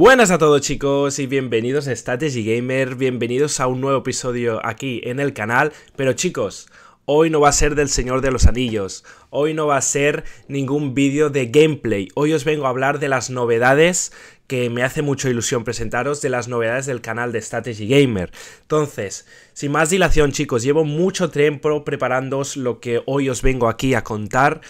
Buenas a todos chicos y bienvenidos a Strategy Gamer, bienvenidos a un nuevo episodio aquí en el canal, pero chicos, hoy no va a ser del Señor de los Anillos, hoy no va a ser ningún vídeo de gameplay, hoy os vengo a hablar de las novedades que me hace mucha ilusión presentaros de las novedades del canal de Strategy Gamer. Entonces, sin más dilación chicos, llevo mucho tiempo preparándoos lo que hoy os vengo aquí a contar.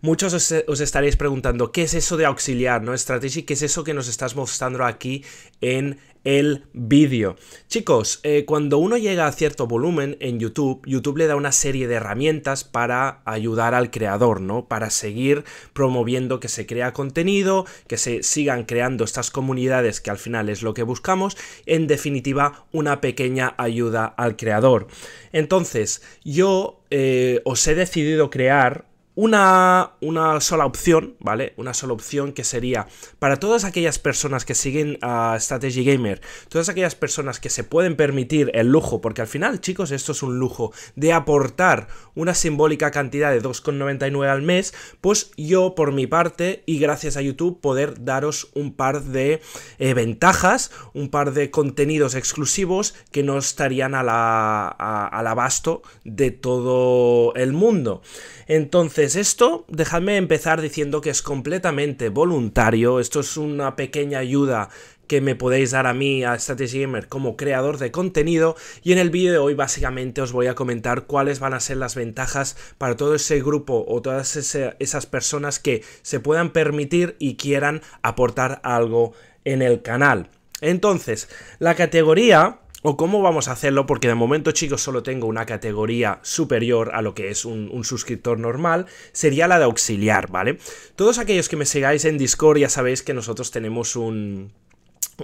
Muchos os, estaréis preguntando, ¿qué es eso de auxiliar, no? Strategy, ¿qué es eso que nos estás mostrando aquí en el vídeo. Chicos, eh, cuando uno llega a cierto volumen en YouTube, YouTube le da una serie de herramientas para ayudar al creador, ¿no? Para seguir promoviendo que se crea contenido, que se sigan creando estas comunidades que al final es lo que buscamos, en definitiva, una pequeña ayuda al creador. Entonces, yo eh, os he decidido crear una, una, sola opción, ¿vale? Una sola opción que sería para todas aquellas personas que siguen a Strategy Gamer, todas aquellas personas que se pueden permitir el lujo, porque al final, chicos, esto es un lujo, de aportar una simbólica cantidad de 2,99 al mes, pues yo por mi parte y gracias a YouTube poder daros un par de eh, ventajas, un par de contenidos exclusivos que no estarían a la, al abasto de todo el mundo. Entonces, esto, dejadme empezar diciendo que es completamente voluntario, esto es una pequeña ayuda que me podéis dar a mí, a Strategy Gamer, como creador de contenido. Y en el vídeo de hoy básicamente os voy a comentar cuáles van a ser las ventajas para todo ese grupo o todas esas personas que se puedan permitir y quieran aportar algo en el canal. Entonces, la categoría o cómo vamos a hacerlo, porque de momento chicos solo tengo una categoría superior a lo que es un, suscriptor normal, sería la de auxiliar, ¿vale? Todos aquellos que me sigáis en Discord ya sabéis que nosotros tenemos un...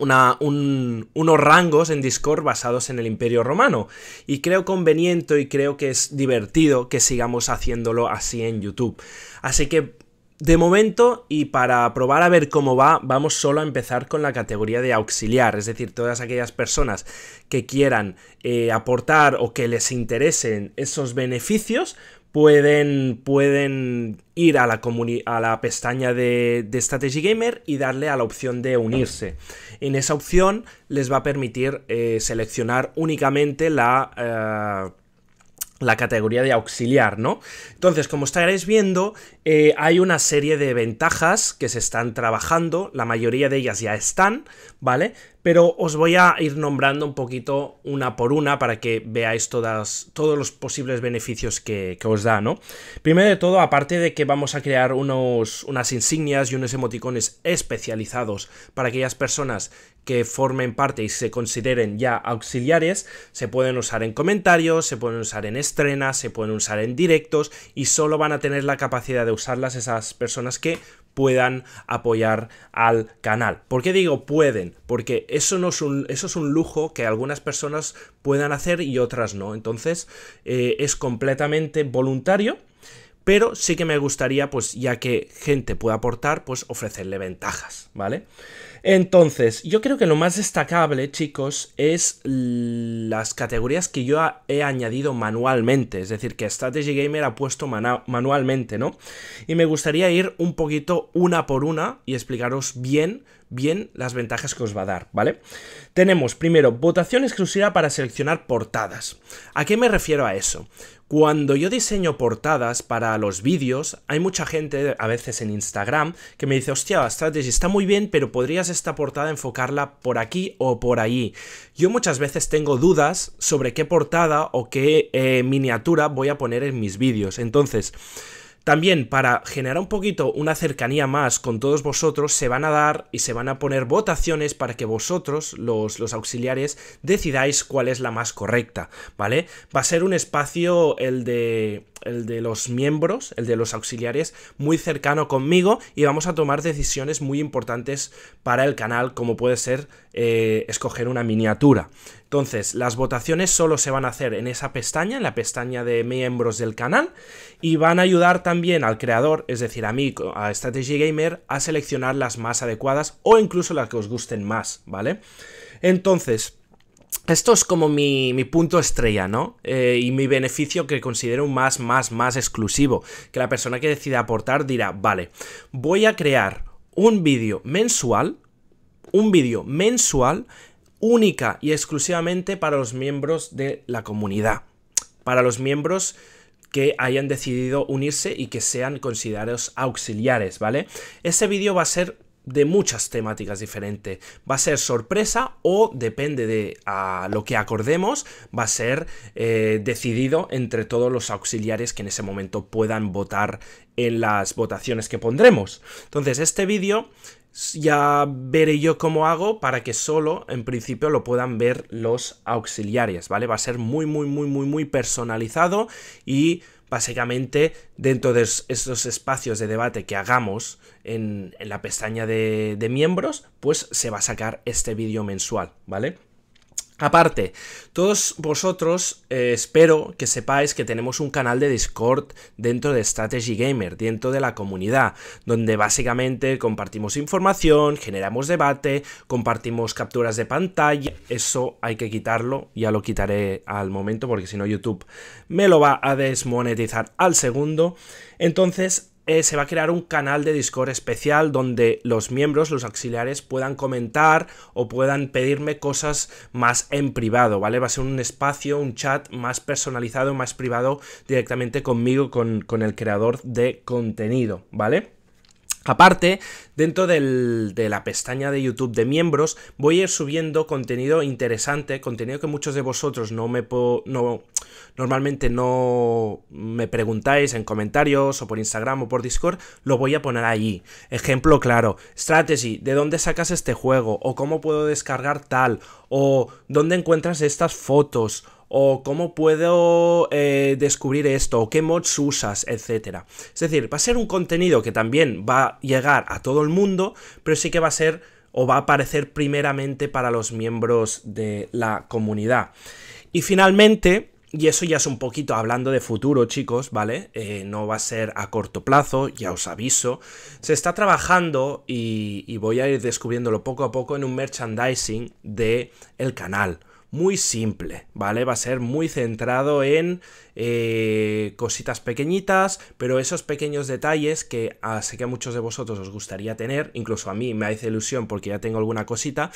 Una, unos rangos en Discord basados en el Imperio Romano. Y creo conveniente y creo que es divertido que sigamos haciéndolo así en YouTube. Así que de momento, y para probar a ver cómo va, vamos solo a empezar con la categoría de auxiliar, es decir, todas aquellas personas que quieran eh, aportar o que les interesen esos beneficios, pueden, pueden ir a la, pestaña de, Strategy Gamer y darle a la opción de unirse. En esa opción les va a permitir eh, seleccionar únicamente la... Eh, la categoría de auxiliar, ¿no? Entonces, como estaréis viendo, eh, hay una serie de ventajas que se están trabajando, la mayoría de ellas ya están, ¿vale? Pero os voy a ir nombrando un poquito una por una para que veáis todas, todos los posibles beneficios que, os da, ¿no? Primero de todo, aparte de que vamos a crear unos, unas insignias y unos emoticones especializados para aquellas personas que formen parte y se consideren ya auxiliares, se pueden usar en comentarios, se pueden usar en estrenas, se pueden usar en directos y solo van a tener la capacidad de usarlas esas personas que puedan apoyar al canal. ¿Por qué digo pueden? Porque eso, no es, un, eso es un lujo que algunas personas puedan hacer y otras no. Entonces eh, es completamente voluntario. Pero sí que me gustaría, pues ya que gente pueda aportar, pues ofrecerle ventajas, ¿vale? Entonces, yo creo que lo más destacable, chicos, es las categorías que yo he añadido manualmente. Es decir, que Strategy Gamer ha puesto manualmente, ¿no? Y me gustaría ir un poquito una por una y explicaros bien bien las ventajas que os va a dar, ¿vale? Tenemos primero votación exclusiva para seleccionar portadas. ¿A qué me refiero a eso? Cuando yo diseño portadas para los vídeos, hay mucha gente, a veces en Instagram, que me dice, hostia, Strategy está muy bien, pero podrías esta portada enfocarla por aquí o por allí. Yo muchas veces tengo dudas sobre qué portada o qué eh, miniatura voy a poner en mis vídeos. Entonces, también para generar un poquito una cercanía más con todos vosotros, se van a dar y se van a poner votaciones para que vosotros, los, los, auxiliares, decidáis cuál es la más correcta, ¿vale? Va a ser un espacio el de el de los miembros, el de los auxiliares, muy cercano conmigo y vamos a tomar decisiones muy importantes para el canal, como puede ser eh, escoger una miniatura. Entonces, las votaciones solo se van a hacer en esa pestaña, en la pestaña de miembros del canal, y van a ayudar también al creador, es decir, a mí, a Strategy Gamer, a seleccionar las más adecuadas o incluso las que os gusten más, ¿vale? Entonces, esto es como mi, punto estrella, ¿no? Eh, y mi beneficio que considero más, más, más exclusivo. Que la persona que decida aportar dirá, vale, voy a crear un vídeo mensual un vídeo mensual única y exclusivamente para los miembros de la comunidad. Para los miembros que hayan decidido unirse y que sean considerados auxiliares, ¿vale? Ese vídeo va a ser de muchas temáticas diferentes. Va a ser sorpresa o depende de a lo que acordemos, va a ser eh, decidido entre todos los auxiliares que en ese momento puedan votar en las votaciones que pondremos. Entonces, este vídeo ya veré yo cómo hago para que solo en principio lo puedan ver los auxiliares, ¿vale? Va a ser muy, muy, muy, muy, muy personalizado y básicamente dentro de esos espacios de debate que hagamos en, la pestaña de, de miembros, pues se va a sacar este vídeo mensual, ¿vale? Aparte, todos vosotros eh, espero que sepáis que tenemos un canal de Discord dentro de Strategy Gamer, dentro de la comunidad, donde básicamente compartimos información, generamos debate, compartimos capturas de pantalla. Eso hay que quitarlo, ya lo quitaré al momento porque si no YouTube me lo va a desmonetizar al segundo. Entonces, eh, se va a crear un canal de Discord especial donde los miembros, los auxiliares, puedan comentar o puedan pedirme cosas más en privado, ¿vale? Va a ser un espacio, un chat más personalizado, más privado directamente conmigo, con, con el creador de contenido, ¿vale? Aparte, dentro de la pestaña de YouTube de miembros, voy a ir subiendo contenido interesante, contenido que muchos de vosotros no me no, normalmente no me preguntáis en comentarios o por Instagram o por Discord, lo voy a poner ahí. Ejemplo claro, strategy, ¿de dónde sacas este juego? O cómo puedo descargar tal, o dónde encuentras estas fotos, o cómo puedo eh, descubrir esto, o qué mods usas, etc. Es decir, va a ser un contenido que también va a llegar a todo el mundo, pero sí que va a ser o va a aparecer primeramente para los miembros de la comunidad. Y finalmente, y eso ya es un poquito hablando de futuro, chicos, ¿vale? Eh, no va a ser a corto plazo, ya os aviso. Se está trabajando y, y, voy a ir descubriéndolo poco a poco en un merchandising de el canal muy simple, ¿vale? Va a ser muy centrado en eh, cositas pequeñitas, pero esos pequeños detalles que ah, sé que a muchos de vosotros os gustaría tener, incluso a mí me hace ilusión porque ya tengo alguna cosita,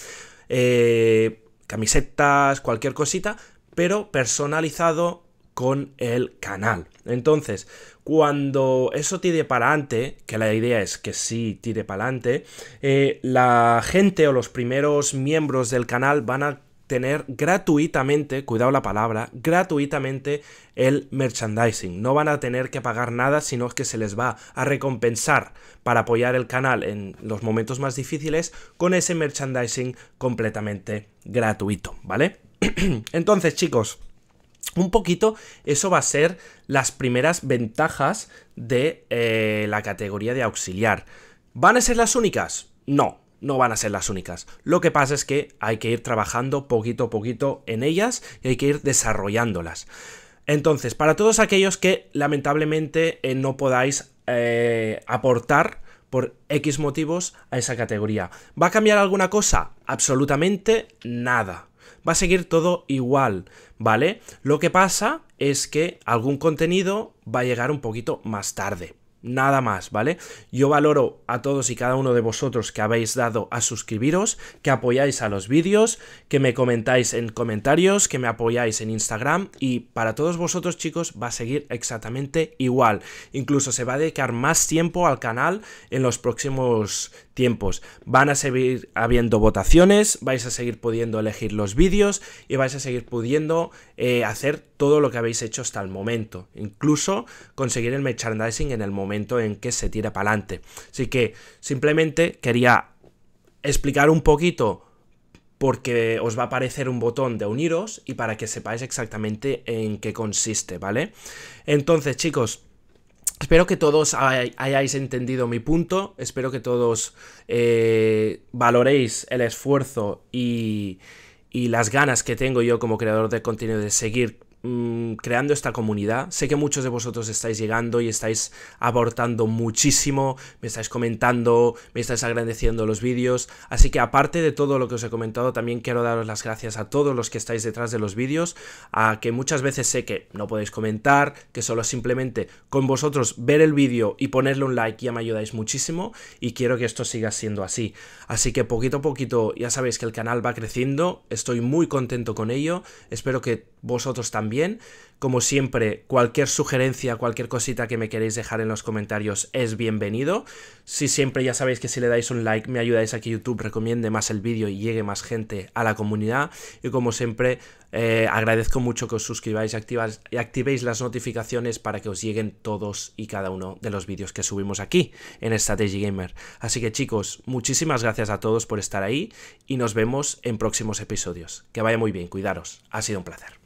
eh, camisetas, cualquier cosita, pero personalizado con el canal. Entonces, cuando eso tire para adelante, que la idea es que sí tire para adelante, eh, la gente o los primeros miembros del canal van a tener gratuitamente, cuidado la palabra, gratuitamente el merchandising. No van a tener que pagar nada, sino que se les va a recompensar para apoyar el canal en los momentos más difíciles con ese merchandising completamente gratuito, ¿vale? Entonces, chicos, un poquito eso va a ser las primeras ventajas de eh, la categoría de auxiliar. ¿Van a ser las únicas? No, no van a ser las únicas. Lo que pasa es que hay que ir trabajando poquito a poquito en ellas y hay que ir desarrollándolas. Entonces, para todos aquellos que lamentablemente eh, no podáis eh, aportar por X motivos a esa categoría, ¿va a cambiar alguna cosa? Absolutamente nada. Va a seguir todo igual, ¿vale? Lo que pasa es que algún contenido va a llegar un poquito más tarde. Nada más, ¿vale? Yo valoro a todos y cada uno de vosotros que habéis dado a suscribiros, que apoyáis a los vídeos, que me comentáis en comentarios, que me apoyáis en Instagram y para todos vosotros chicos va a seguir exactamente igual. Incluso se va a dedicar más tiempo al canal en los próximos tiempos. Van a seguir habiendo votaciones, vais a seguir pudiendo elegir los vídeos y vais a seguir pudiendo eh, hacer todo lo que habéis hecho hasta el momento. Incluso conseguir el merchandising en el momento en que se tira para adelante. Así que simplemente quería explicar un poquito porque os va a aparecer un botón de uniros y para que sepáis exactamente en qué consiste, ¿vale? Entonces, chicos, Espero que todos hayáis entendido mi punto, espero que todos eh, valoréis el esfuerzo y, y, las ganas que tengo yo como creador de contenido de seguir mm, creando esta comunidad. Sé que muchos de vosotros estáis llegando y estáis aportando muchísimo, me estáis comentando, me estáis agradeciendo los vídeos. Así que aparte de todo lo que os he comentado, también quiero daros las gracias a todos los que estáis detrás de los vídeos, a que muchas veces sé que no podéis comentar, que solo simplemente con vosotros ver el vídeo y ponerle un like ya me ayudáis muchísimo y quiero que esto siga siendo así. Así que poquito a poquito ya sabéis que el canal va creciendo, estoy muy contento con ello, espero que vosotros también. Como siempre, cualquier sugerencia, cualquier cosita que me queréis dejar en los comentarios es bienvenido. Si siempre ya sabéis que si le dais un like me ayudáis a que YouTube recomiende más el vídeo y llegue más gente a la comunidad. Y como siempre, eh, agradezco mucho que os suscribáis y, y activéis las notificaciones para que os lleguen todos y cada uno de los vídeos que subimos aquí en Strategy Gamer. Así que chicos, muchísimas gracias a todos por estar ahí y nos vemos en próximos episodios. Que vaya muy bien, cuidaros. Ha sido un placer.